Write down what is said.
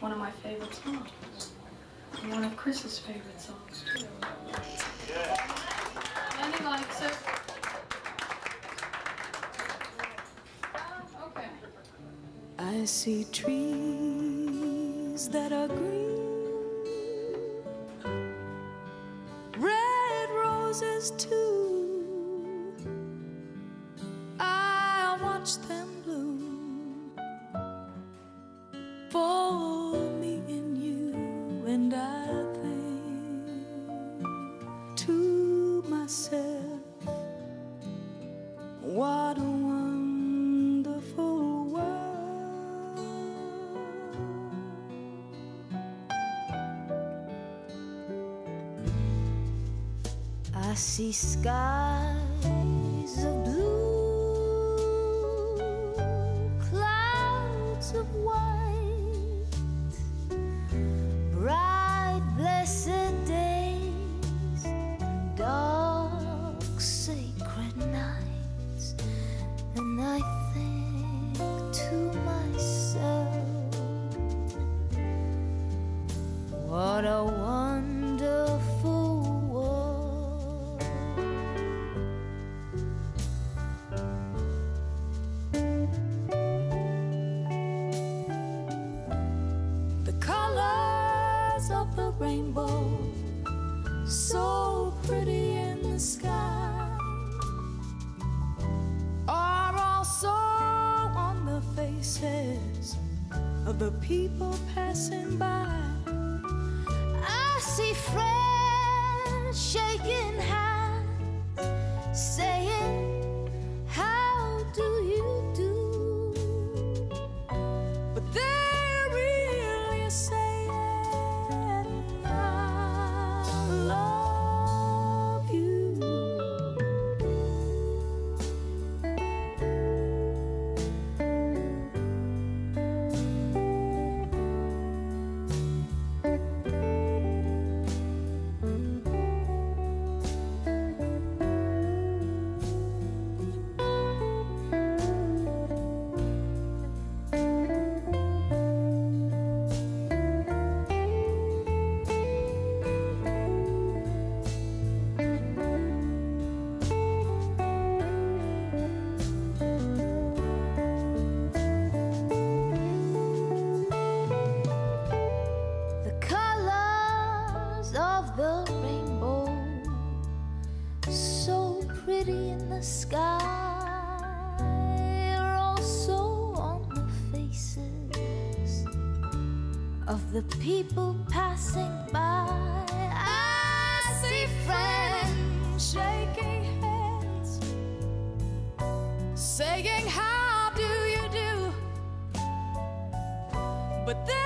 one of my favorite songs. And one of Chris's favorite songs, too. And he likes it. Oh, okay. I see trees that are green, red roses too. I watch them think to myself, what a wonderful world. I see skies of what a wonderful world. The colors of the rainbow, so pretty in the sky, are also on the faces of the people passing by. I the rainbow, so pretty in the sky, are also on the faces of the people passing by. I see friends shaking hands, saying, How do you do? But they're